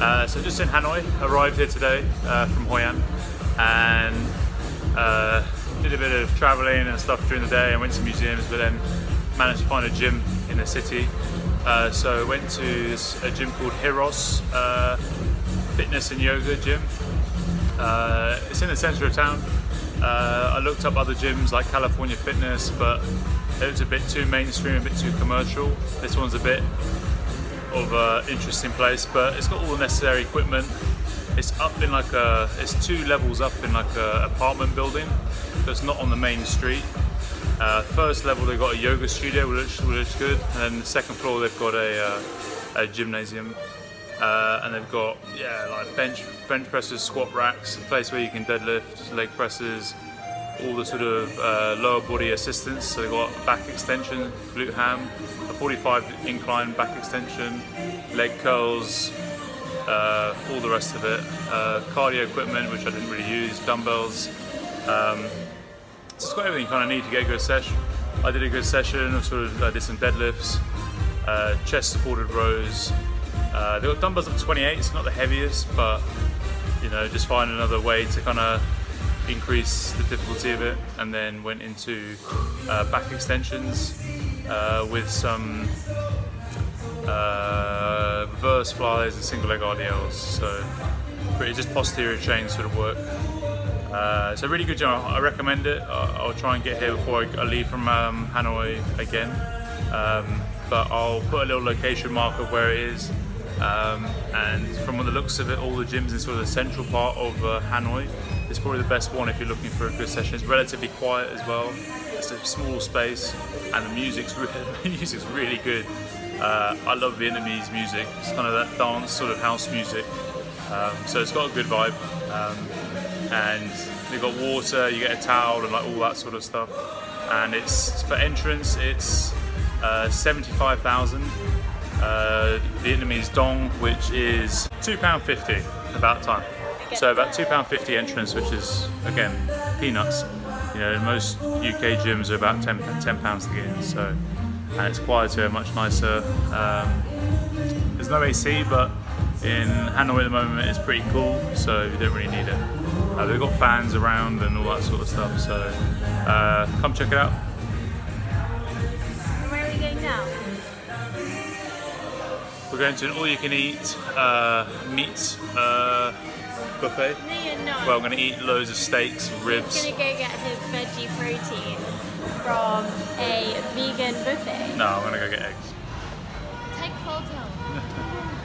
Uh, so just in Hanoi, arrived here today uh, from Hoi An and uh, did a bit of traveling and stuff during the day. I went to museums, but then managed to find a gym in the city. Uh, so went to this, a gym called Heros uh, Fitness and Yoga Gym. Uh, it's in the center of town. I looked up other gyms like California Fitness, but it was a bit too mainstream, a bit too commercial. This one's a bit of an interesting place, but it's got all the necessary equipment. It's up in like a, it's two levels up in like a apartment building, it's not on the main street. Uh, first level they've got a yoga studio, which, is good, and then the second floor they've got a, uh, a gymnasium. Uh, and they've got yeah like bench bench presses, squat racks, a place where you can deadlift, leg presses, all the sort of uh, lower body assistance. So they've got back extension, glute ham, a 45 incline back extension, leg curls, uh, all the rest of it. Uh, cardio equipment, which I didn't really use, dumbbells. Um, so it's got everything you kind of need to get a good session. I did a good session, I sort of I did some deadlifts, uh, chest supported rows. Uh, they've got dumbbells up to 28, it's not the heaviest, but you know, just find another way to kind of increase the difficulty of it and then went into uh, back extensions uh, with some uh, reverse flies and single leg RDLs so pretty just posterior chain sort of work. Uh, it's a really good gym I recommend it. I'll, I'll try and get here before I, I leave from um, Hanoi again. Um, but I'll put a little location mark of where it is um, and from the looks of it all the gyms in sort of the central part of uh, Hanoi it's probably the best one if you're looking for a good session. It's relatively quiet as well. It's a small space, and the music's the music's really good. Uh, I love Vietnamese music. It's kind of that dance sort of house music. Um, so it's got a good vibe, um, and they've got water. You get a towel and like all that sort of stuff. And it's for entrance. It's uh, seventy-five thousand uh, Vietnamese dong, which is two pound fifty about time. So about £2.50 entrance, which is, again, peanuts. You know, most UK gyms are about 10, £10 to get in, so, and it's quieter, much nicer. Um, there's no AC, but in Hanoi at the moment it's pretty cool, so you don't really need it. Uh, they've got fans around and all that sort of stuff, so uh, come check it out. Where are we going now? We're going to an all-you-can-eat uh, meat uh, buffet. No, you're not. Well, I'm going to eat loads of steaks, ribs. He's gonna go get his veggie protein from a vegan buffet. No, I'm going to go get eggs. Take photo. Okay.